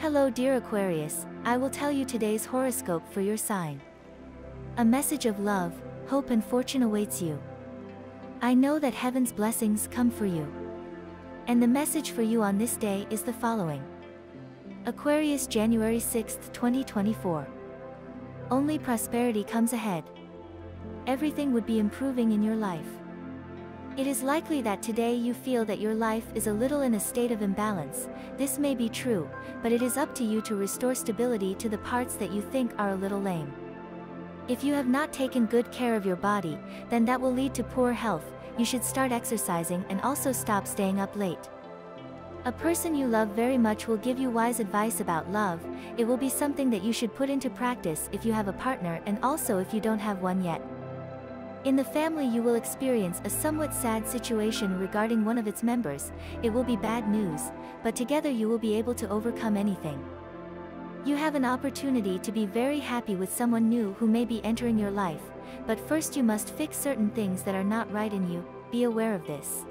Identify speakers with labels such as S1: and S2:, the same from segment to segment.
S1: Hello dear Aquarius, I will tell you today's horoscope for your sign. A message of love, hope and fortune awaits you. I know that heaven's blessings come for you. And the message for you on this day is the following. Aquarius January 6, 2024. Only prosperity comes ahead. Everything would be improving in your life. It is likely that today you feel that your life is a little in a state of imbalance, this may be true, but it is up to you to restore stability to the parts that you think are a little lame. If you have not taken good care of your body, then that will lead to poor health, you should start exercising and also stop staying up late. A person you love very much will give you wise advice about love, it will be something that you should put into practice if you have a partner and also if you don't have one yet. In the family you will experience a somewhat sad situation regarding one of its members, it will be bad news, but together you will be able to overcome anything. You have an opportunity to be very happy with someone new who may be entering your life, but first you must fix certain things that are not right in you, be aware of this.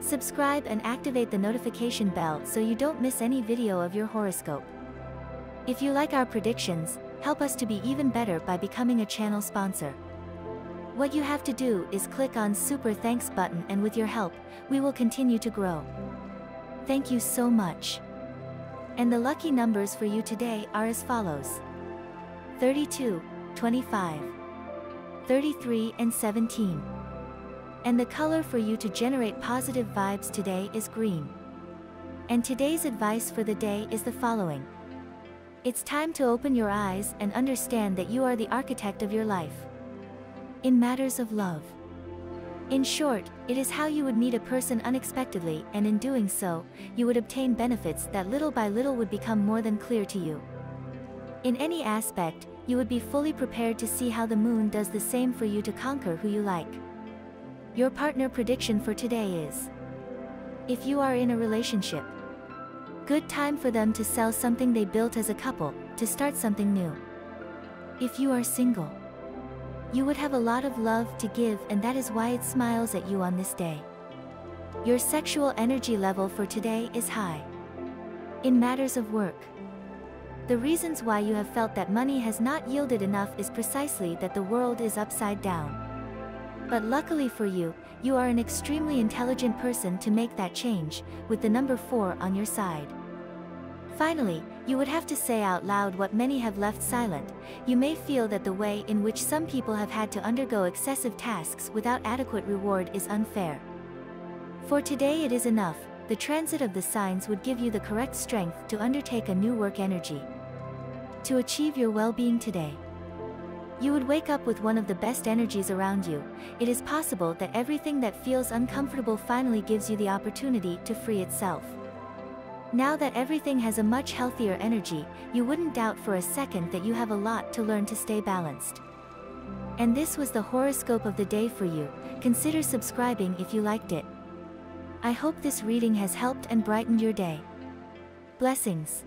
S1: Subscribe and activate the notification bell so you don't miss any video of your horoscope. If you like our predictions, help us to be even better by becoming a channel sponsor. What you have to do is click on super thanks button and with your help, we will continue to grow. Thank you so much. And the lucky numbers for you today are as follows. 32, 25, 33 and 17. And the color for you to generate positive vibes today is green. And today's advice for the day is the following. It's time to open your eyes and understand that you are the architect of your life in matters of love. In short, it is how you would meet a person unexpectedly and in doing so, you would obtain benefits that little by little would become more than clear to you. In any aspect, you would be fully prepared to see how the moon does the same for you to conquer who you like. Your partner prediction for today is If you are in a relationship, good time for them to sell something they built as a couple, to start something new. If you are single, you would have a lot of love to give and that is why it smiles at you on this day. Your sexual energy level for today is high. In matters of work. The reasons why you have felt that money has not yielded enough is precisely that the world is upside down. But luckily for you, you are an extremely intelligent person to make that change, with the number 4 on your side. Finally, you would have to say out loud what many have left silent, you may feel that the way in which some people have had to undergo excessive tasks without adequate reward is unfair. For today it is enough, the transit of the signs would give you the correct strength to undertake a new work energy. To achieve your well-being today. You would wake up with one of the best energies around you, it is possible that everything that feels uncomfortable finally gives you the opportunity to free itself. Now that everything has a much healthier energy, you wouldn't doubt for a second that you have a lot to learn to stay balanced. And this was the horoscope of the day for you, consider subscribing if you liked it. I hope this reading has helped and brightened your day. Blessings.